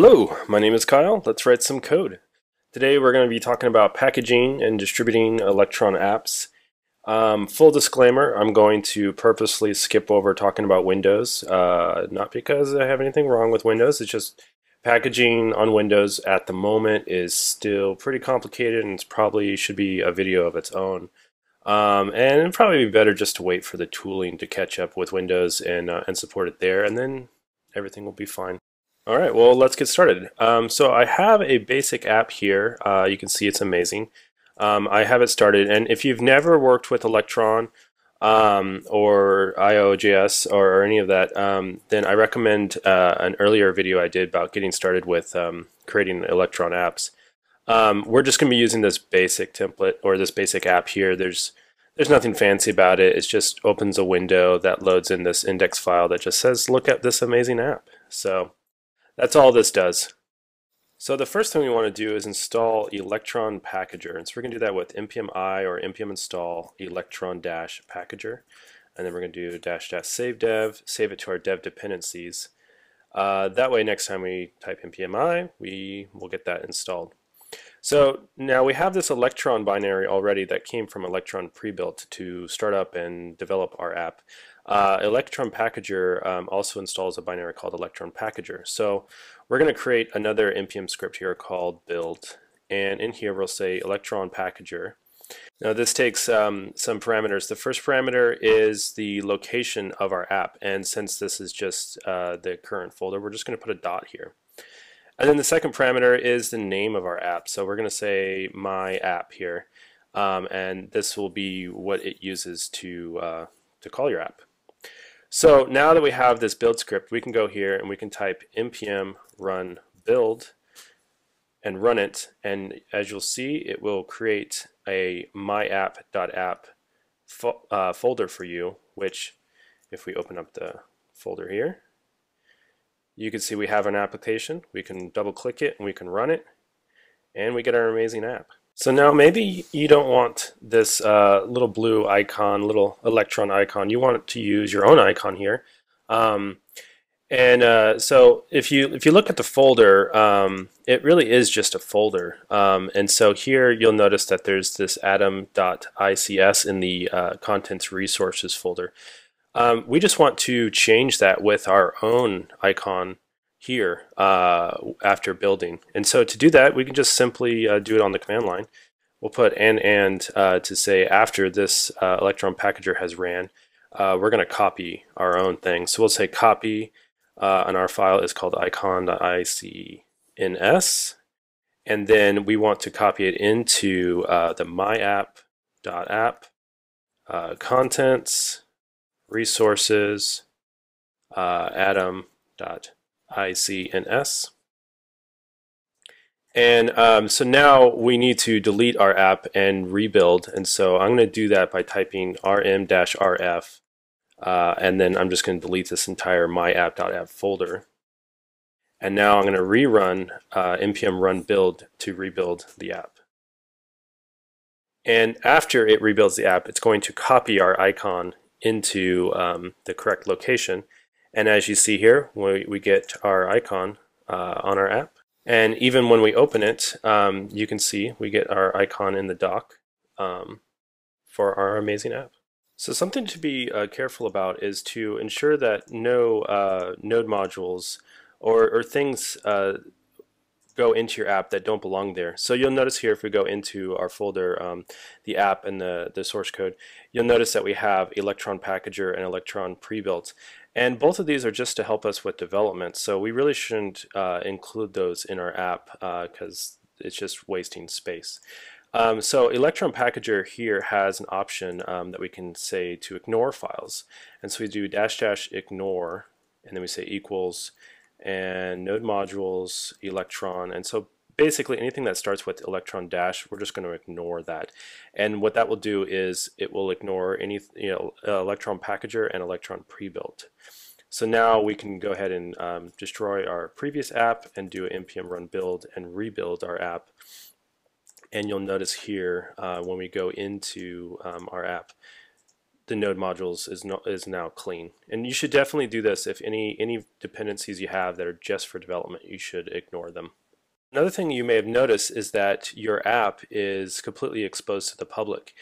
Hello, my name is Kyle. Let's write some code. Today we're going to be talking about packaging and distributing Electron apps. Um, full disclaimer, I'm going to purposely skip over talking about Windows, uh, not because I have anything wrong with Windows, it's just packaging on Windows at the moment is still pretty complicated and it probably should be a video of its own. Um, and it'd probably be better just to wait for the tooling to catch up with Windows and, uh, and support it there, and then everything will be fine. All right, well, let's get started. Um, so I have a basic app here. Uh, you can see it's amazing. Um, I have it started, and if you've never worked with Electron um, or IOJS or, any of that, um, then I recommend uh, an earlier video I did about getting started with um, creating Electron apps. Um, we're just going to be using this basic template or this basic app here. There's there's nothing fancy about it. It just opens a window that loads in this index file that just says, look at this amazing app. So that's all this does. So the first thing we want to do is install Electron Packager. And so we're going to do that with npm i or npm install electron dash packager. And then we're going to do dash dash save dev, save it to our dev dependencies. Uh, that way next time we type npm i, we will get that installed. So now we have this Electron binary already that came from Electron pre-built to start up and develop our app. Uh, Electron Packager um, also installs a binary called Electron Packager. So we're going to create another npm script here called build. And in here we'll say Electron Packager. Now this takes um, some parameters. The first parameter is the location of our app. And since this is just uh, the current folder, we're just going to put a dot here. And then the second parameter is the name of our app. So we're going to say my app here. Um, and this will be what it uses to, uh, to call your app. So now that we have this build script, we can go here and we can type npm run build and run it. And as you'll see, it will create a myapp.app fo uh, folder for you, which if we open up the folder here, you can see we have an application. We can double click it and we can run it and we get our amazing app. So now maybe you don't want this uh, little blue icon, little electron icon. You want to use your own icon here. Um, and uh, so if you if you look at the folder, um, it really is just a folder. Um, and so here you'll notice that there's this atom.icns in the uh, contents resources folder. Um, we just want to change that with our own icon here uh, after building. And so to do that, we can just simply uh, do it on the command line. We'll put and and uh, to say after this uh, Electron packager has ran, uh, we're going to copy our own thing. So we'll say copy, uh, and our file is called icon.icns, and then we want to copy it into the myapp.app contents resources C, and And um, so now we need to delete our app and rebuild. And so I'm going to do that by typing rm-rf. Uh, and then I'm just going to delete this entire myapp.app folder. And now I'm going to rerun uh, npm run build to rebuild the app. And after it rebuilds the app, it's going to copy our icon into um, the correct location. And as you see here, we, we get our icon uh, on our app. And even when we open it, um, you can see we get our icon in the dock um, for our amazing app. So something to be uh, careful about is to ensure that no uh, node modules or, or things uh, go into your app that don't belong there. So you'll notice here if we go into our folder, um, the app and the, the source code, you'll notice that we have Electron Packager and Electron pre-built. And both of these are just to help us with development. So we really shouldn't uh, include those in our app because uh, it's just wasting space. Um, so Electron Packager here has an option um, that we can say to ignore files. And so we do dash dash ignore and then we say equals and node modules, electron, and so basically anything that starts with electron dash, we're just going to ignore that. And what that will do is it will ignore any you know electron packager and electron pre-built. So now we can go ahead and um, destroy our previous app and do an npm run build and rebuild our app. And you'll notice here uh, when we go into um, our app, the node modules is no, is now clean. And you should definitely do this if any any dependencies you have that are just for development, you should ignore them. Another thing you may have noticed is that your app is completely exposed to the public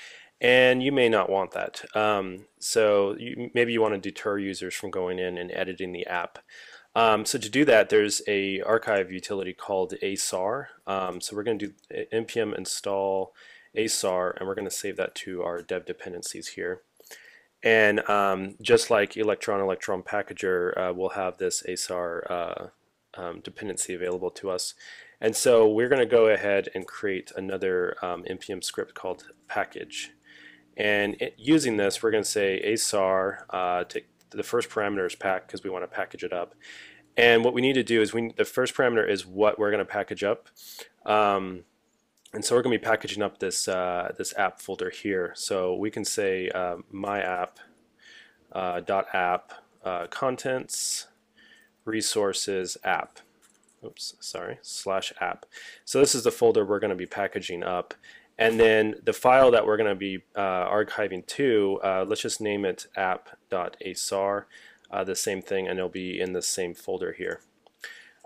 and you may not want that. Um, so you, maybe you want to deter users from going in and editing the app. Um, so to do that, there's a archive utility called asar. Um, so we're going to do npm install asar, and we're going to save that to our dev dependencies here. And um, just like Electron Electron Packager, uh, we'll have this asar uh, um, dependency available to us. And so we're going to go ahead and create another um, npm script called package. And it, using this, we're going to say asar, uh, take the first parameter is pack because we want to package it up. And what we need to do is we the first parameter is what we're going to package up. Um, and so we're going to be packaging up this uh, this app folder here. So we can say uh, my app uh, dot app uh, contents resources app. Oops, sorry, slash app. So this is the folder we're going to be packaging up. And then the file that we're going to be uh, archiving to, uh, let's just name it app.asar, uh, the same thing, and it'll be in the same folder here.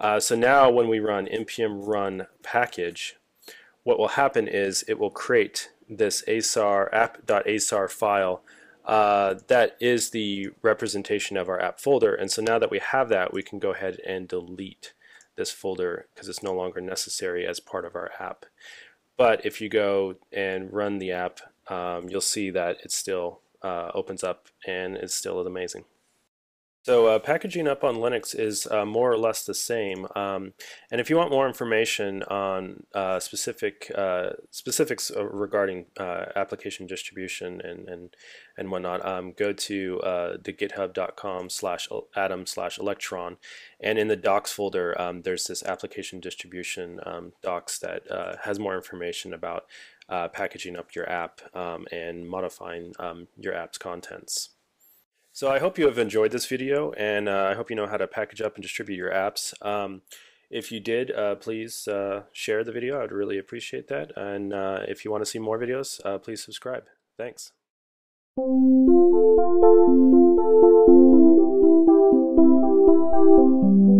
Uh, so now when we run npm run package, what will happen is it will create this asar app.asar file uh, that is the representation of our app folder. And so now that we have that, we can go ahead and delete this folder because it's no longer necessary as part of our app. But if you go and run the app, um, you'll see that it still uh, opens up and it's still amazing. So uh, packaging up on Linux is uh, more or less the same. Um, and if you want more information on uh, specific uh, specifics uh, regarding uh, application distribution and and and whatnot, um, go to the GitHub.com slash Atom slash Electron, and in the docs folder, um, there's this application distribution um, docs that has more information about packaging up your app um, and modifying um, your app's contents. So I hope you have enjoyed this video and uh, I hope you know how to package up and distribute your apps. Um, if you did, uh, please uh, share the video. I'd really appreciate that. And uh, if you want to see more videos, uh, please subscribe. Thanks. Thank you.